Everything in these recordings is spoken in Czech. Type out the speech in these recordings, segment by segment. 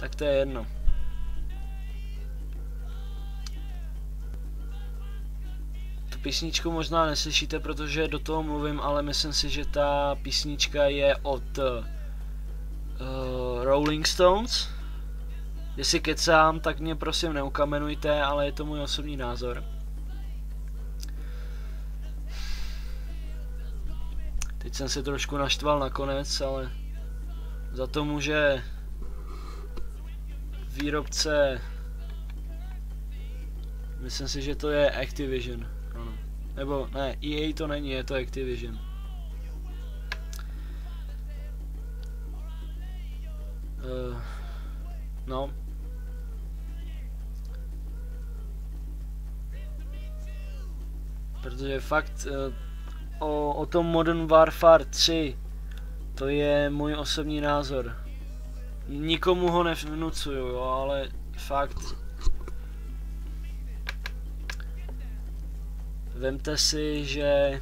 Tak to je jedno. Tu písničku možná neslyšíte, protože do toho mluvím, ale myslím si, že ta písnička je od uh, Rolling Stones. Jestli kecám, tak mě prosím neukamenujte, ale je to můj osobní názor. Teď jsem se trošku naštval nakonec, ale za to může výrobce Myslím si, že to je Activision. Ano. Nebo ne, EA to není, je to Activision. Uh, no. Protože fakt uh, o, o tom Modern Warfare 3 to je můj osobní názor. Nikomu ho nevnucuju, jo, ale fakt Vemte si, že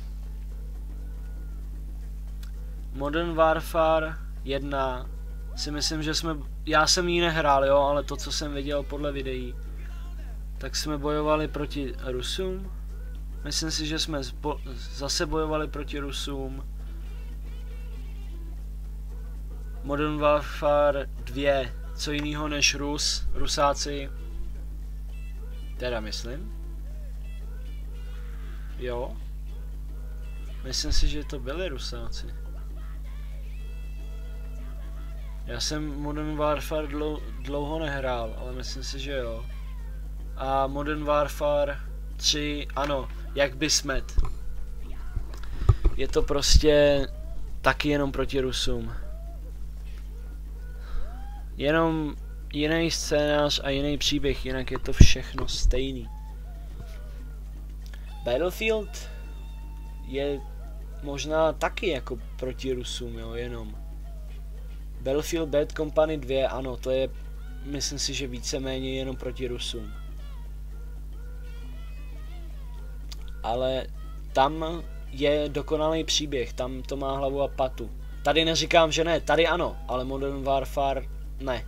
Modern Warfare 1 si myslím, že jsme, já jsem ji nehrál, jo, ale to, co jsem viděl podle videí, tak jsme bojovali proti Rusům. Myslím si, že jsme zase bojovali proti Rusům. Modern Warfare 2, co jiného než Rus, Rusáci. Teda myslím. Jo. Myslím si, že to byli Rusáci. Já jsem Modern Warfare dlou, dlouho nehrál, ale myslím si, že jo. A Modern Warfare 3, ano, jak by smet. Je to prostě taky jenom proti Rusům. Jenom jiný scénář a jiný příběh, jinak je to všechno stejný. Battlefield je možná taky jako proti Rusům, jo, jenom. Battlefield Bad Company 2, ano, to je, myslím si, že víceméně jenom proti Rusům. Ale tam je dokonalý příběh, tam to má hlavu a patu. Tady neříkám, že ne, tady ano, ale Modern Warfare ne.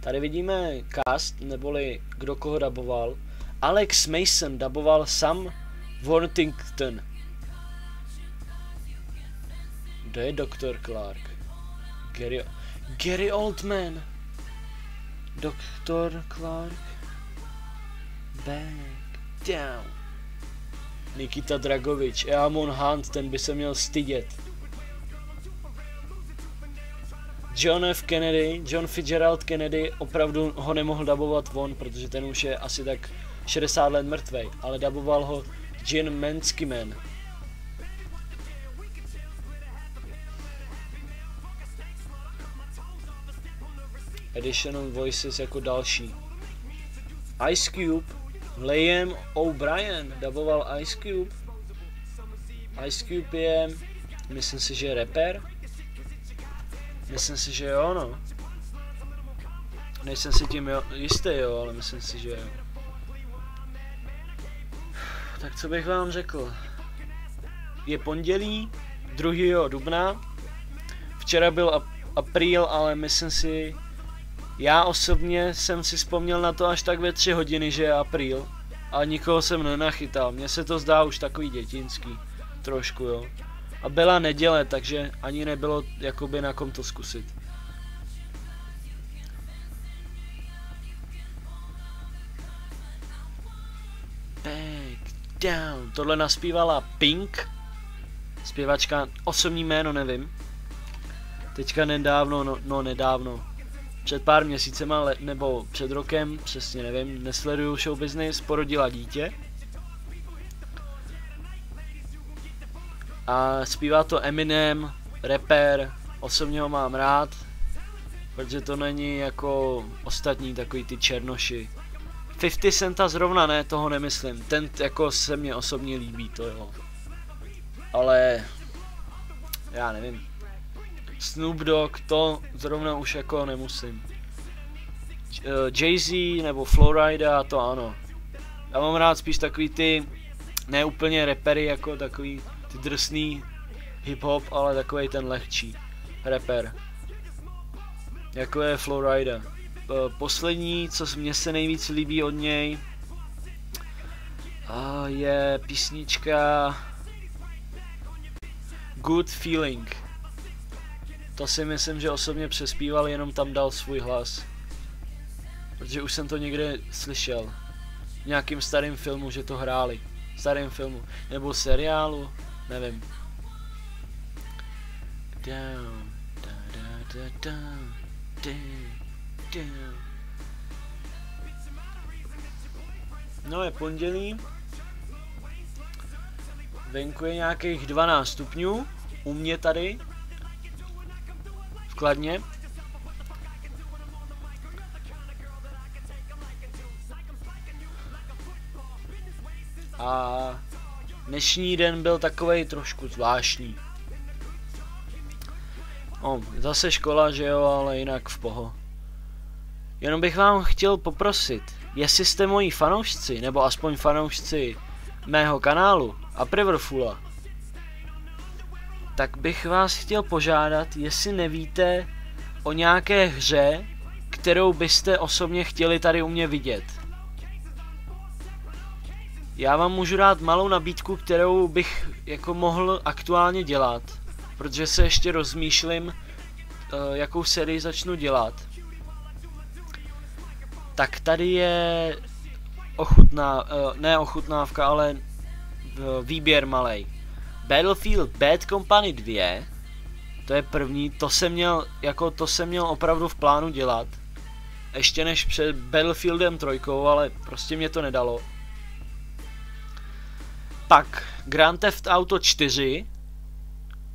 Tady vidíme cast, neboli kdo koho daboval. Alex Mason daboval Sam Worthington. Kdo je Dr. Clark? Gary, Gary Oldman. Dr. Clark. Back down. Nikita Dragovič, Eamon Hunt, ten by se měl stydět. John F. Kennedy, John Fitzgerald Kennedy, opravdu ho nemohl dabovat on, protože ten už je asi tak 60 let mrtvej, ale daboval ho Jim Manskiman. Additional Voices jako další. Ice Cube, Liam O'Brien daboval Ice Cube. Ice Cube je, myslím si, že je rapper. Myslím si, že jo, no. Nejsem si tím jo, jistý, jo, ale myslím si, že jo. Tak co bych vám řekl? Je pondělí, 2. dubna. Včera byl ap apríl, ale myslím si, já osobně jsem si vzpomněl na to až tak ve 3 hodiny, že je apríl. A nikoho jsem nenachytal. Mně se to zdá už takový dětinský. Trošku, jo. A byla neděle, takže ani nebylo jakoby na kom to zkusit. Back down. Tohle naspívala Pink. Zpěvačka, osobní jméno nevím. Teďka nedávno, no, no nedávno. Před pár měsícema, nebo před rokem, přesně nevím, nesleduju show business, porodila dítě. A zpívá to Eminem, rapper, osobně ho mám rád, protože to není jako ostatní takový ty černoši. 50 Centa zrovna ne, toho nemyslím, ten jako se mně osobně líbí, to jo. Ale já nevím. Snoop Dogg, to zrovna už jako nemusím. Eh, Jay-Z nebo Florida, to ano. Já mám rád spíš takový ty, ne úplně repery jako takový ty drsný hip-hop, ale takový ten lehčí rapper. Jako je Flowrider. Poslední, co mně se nejvíc líbí od něj, je písnička Good Feeling. To si myslím, že osobně přespíval, jenom tam dal svůj hlas. Protože už jsem to někde slyšel. V nějakým starým filmu, že to hráli. Starým filmu. Nebo seriálu, nevím. Down, da, da, da. No je pondělí. Venku je nějakých 12 stupňů. U mě tady. V Kladně. A dnešní den byl takový trošku zvláštní. O, zase škola, že jo, ale jinak v poho. Jenom bych vám chtěl poprosit, jestli jste moji fanoušci, nebo aspoň fanoušci mého kanálu a Priverfula, tak bych vás chtěl požádat, jestli nevíte o nějaké hře, kterou byste osobně chtěli tady u mě vidět. Já vám můžu dát malou nabídku, kterou bych jako mohl aktuálně dělat, protože se ještě rozmýšlím, eh, jakou sérii začnu dělat. Tak tady je ochutná, eh, ne ochutnávka, ale výběr malej. Battlefield Bad Company 2, to je první, to jsem měl, jako to jsem měl opravdu v plánu dělat. Ještě než před Battlefieldem 3, ale prostě mě to nedalo. Pak Grand Theft Auto 4,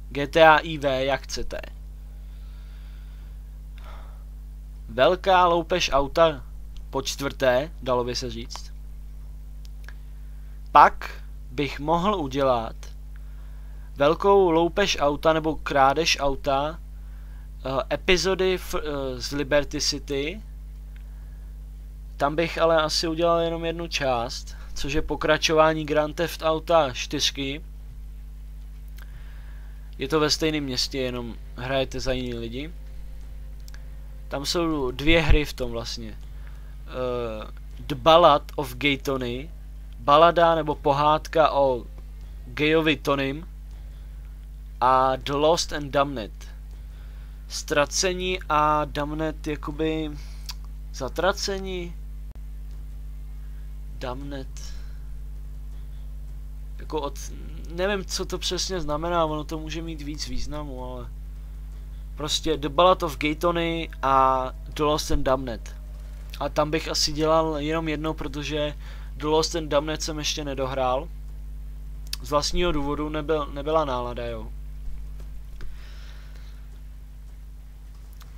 GTA IV, jak chcete. Velká loupež auta po čtvrté, dalo by se říct. Pak bych mohl udělat velkou loupež auta nebo krádež auta uh, epizody uh, z Liberty City. Tam bych ale asi udělal jenom jednu část, což je pokračování Grand Theft Auta 4. Je to ve stejném městě, jenom hrajete za jiný lidi. Tam jsou dvě hry v tom vlastně. Uh, The Ballad of Gay Tony, balada nebo pohádka o gejovi Tonym a The Lost and Damned. Ztracení a Damned jakoby zatracení. Damned. Jako od... Nevím, co to přesně znamená, ono to může mít víc významu, ale... Prostě The Ballad of Gaytony a The Lost and Damned. A tam bych asi dělal jenom jedno, protože The Lost and Damned jsem ještě nedohrál. Z vlastního důvodu nebyl, nebyla nálada, jo.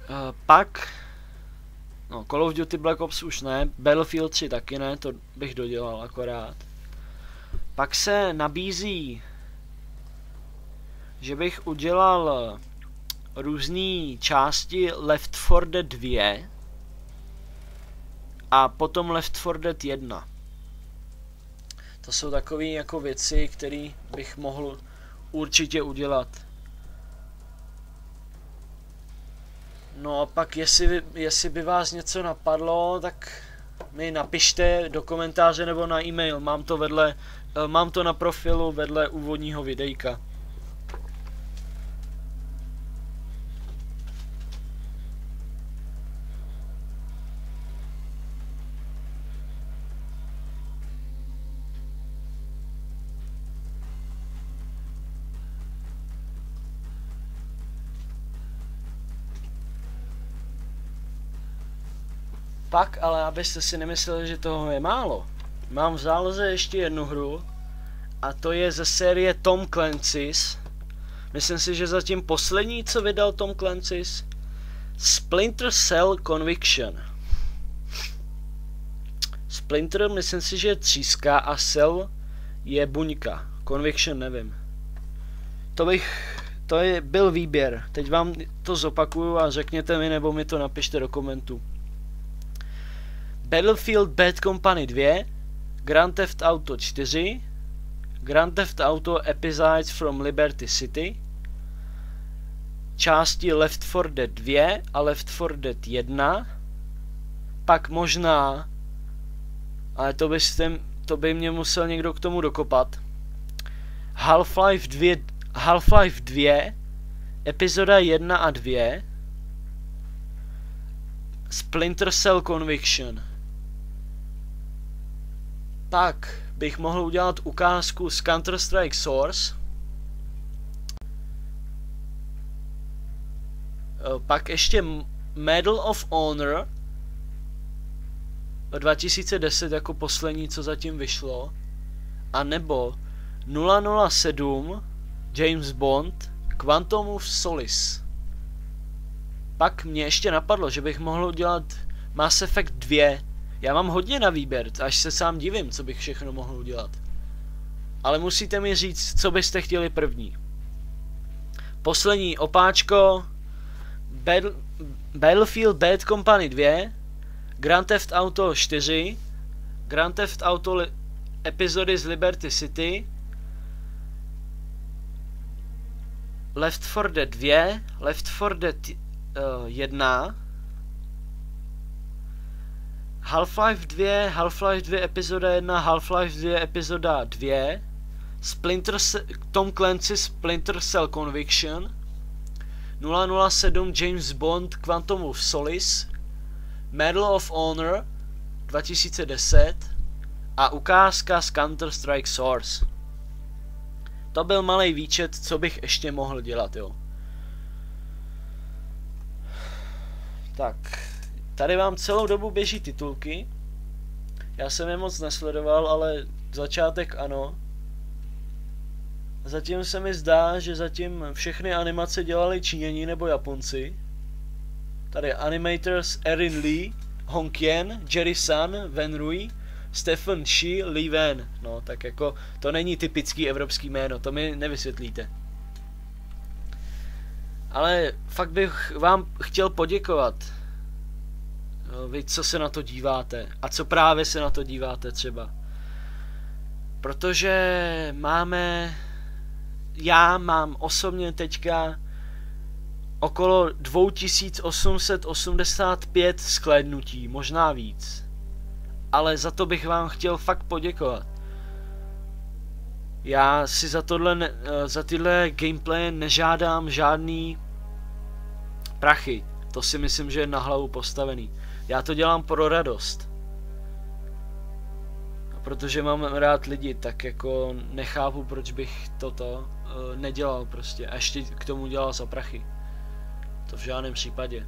Uh, pak, no Call of Duty Black Ops už ne, Battlefield 3 taky ne, to bych dodělal akorát. Pak se nabízí, že bych udělal různé části Left 4 Dead 2 a potom Left 4 Dead 1. To jsou takové jako věci, které bych mohl určitě udělat. No a pak, jestli, jestli by vás něco napadlo, tak mi napište do komentáře nebo na e-mail. Mám to vedle, eh, mám to na profilu vedle úvodního videjka. Pak ale, abyste si nemysleli, že toho je málo, mám v záloze ještě jednu hru a to je ze série Tom Clancy's. Myslím si, že zatím poslední, co vydal Tom Clancy's, Splinter Cell Conviction. Splinter, myslím si, že je tříska a Cell je buňka. Conviction nevím. To bych, to je, byl výběr. Teď vám to zopakuju a řekněte mi, nebo mi to napište do komentů. Battlefield Bad Company 2, Grand Theft Auto 4, Grand Theft Auto Episodes from Liberty City, části Left 4 Dead 2 a Left 4 Dead 1, pak možná, ale to byste, to by mě musel někdo k tomu dokopat, Half-Life 2, Half-Life 2, epizoda 1 a 2, Splinter Cell Conviction. Pak bych mohl udělat ukázku z Counter-Strike Source. Eh, pak ještě Medal of Honor 2010 jako poslední, co zatím vyšlo. A nebo 007 James Bond Quantum of Solace. Pak mě ještě napadlo, že bych mohl udělat Mass Effect 2. Já mám hodně na výběr, až se sám divím, co bych všechno mohl udělat. Ale musíte mi říct, co byste chtěli první. Poslední opáčko. Battle, Battlefield Bad Company 2. Grand Theft Auto 4. Grand Theft Auto li- epizody z Liberty City. Left 4 Dead 2. Left 4 Dead 1, Half-Life 2, Half-Life 2 epizoda 1, Half-Life 2 epizoda 2, Splinter Tom Clancy Splinter Cell Conviction, 007 James Bond Quantum of Solace, Medal of Honor 2010 a ukázka z Counter-Strike Source. To byl malý výčet, co bych ještě mohl dělat, jo. Tak, tady vám celou dobu běží titulky. Já jsem je moc nesledoval, ale začátek ano. Zatím se mi zdá, že zatím všechny animace dělali Číňani nebo Japonci. Tady animators Erin Lee, Hong Yen, Jerry Sun, Wen Rui, Stephen Shi, Lee Wen. No, tak jako to není typický evropský jméno, to mi nevysvětlíte. Ale fakt bych vám chtěl poděkovat. Vy, co se na to díváte. A co právě se na to díváte třeba. Protože máme... Já mám osobně teďka okolo 2885 sklédnutí, možná víc. Ale za to bych vám chtěl fakt poděkovat. Já si za tohle, ne, za tyhle gameplay nežádám žádný prachy. To si myslím, že je na hlavu postavený. Já to dělám pro radost. A protože mám rád lidi, tak jako nechápu, proč bych toto uh, nedělal prostě. A ještě k tomu dělal za prachy. To v žádném případě.